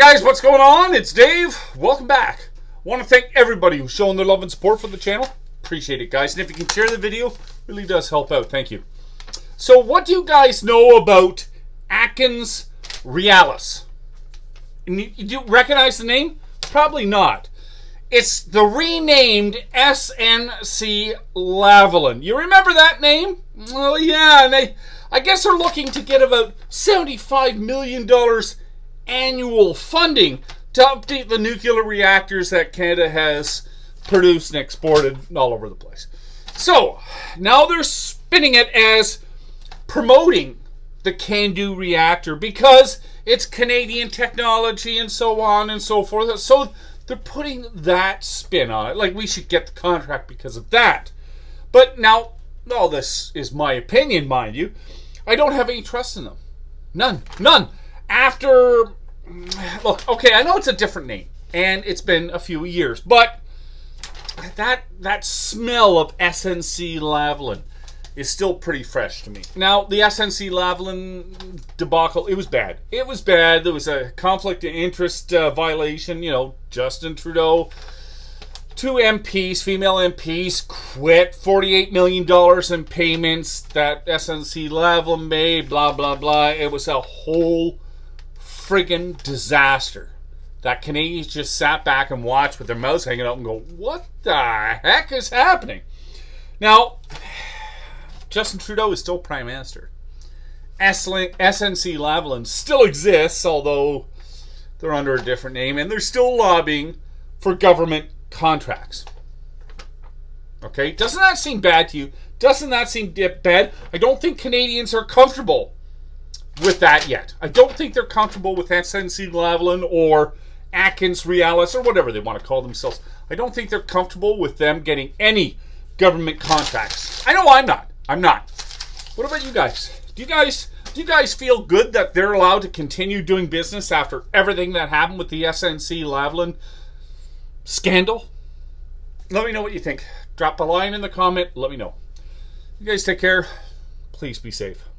guys, what's going on? It's Dave. Welcome back. want to thank everybody who's showing their love and support for the channel. Appreciate it, guys. And if you can share the video, it really does help out. Thank you. So, what do you guys know about Atkins Realis? And you, you recognize the name? Probably not. It's the renamed SNC Lavalin. You remember that name? Well, yeah, and they, I guess they're looking to get about $75 million annual funding to update the nuclear reactors that Canada has produced and exported all over the place. So now they're spinning it as promoting the CANDU reactor because it's Canadian technology and so on and so forth. So they're putting that spin on it. Like we should get the contract because of that. But now, all this is my opinion, mind you. I don't have any trust in them. None. None. After look, okay, I know it's a different name, and it's been a few years, but that that smell of SNC Lavalin is still pretty fresh to me. Now, the SNC Lavalin debacle, it was bad. It was bad. There was a conflict of interest uh, violation. You know, Justin Trudeau, two MPs, female MPs, quit. $48 million in payments that SNC Lavalin made, blah, blah, blah. It was a whole friggin' disaster that Canadians just sat back and watched with their mouths hanging out and go, what the heck is happening? Now, Justin Trudeau is still Prime Minister. SNC Lavalin still exists, although they're under a different name, and they're still lobbying for government contracts. Okay, doesn't that seem bad to you? Doesn't that seem bad? I don't think Canadians are comfortable with that yet. I don't think they're comfortable with SNC Lavalin or AtkinsRéalis or whatever they want to call themselves. I don't think they're comfortable with them getting any government contracts. I know I'm not. I'm not. What about you guys? Do you guys do you guys feel good that they're allowed to continue doing business after everything that happened with the SNC Lavalin scandal? Let me know what you think. Drop a line in the comment. Let me know. You guys take care. Please be safe.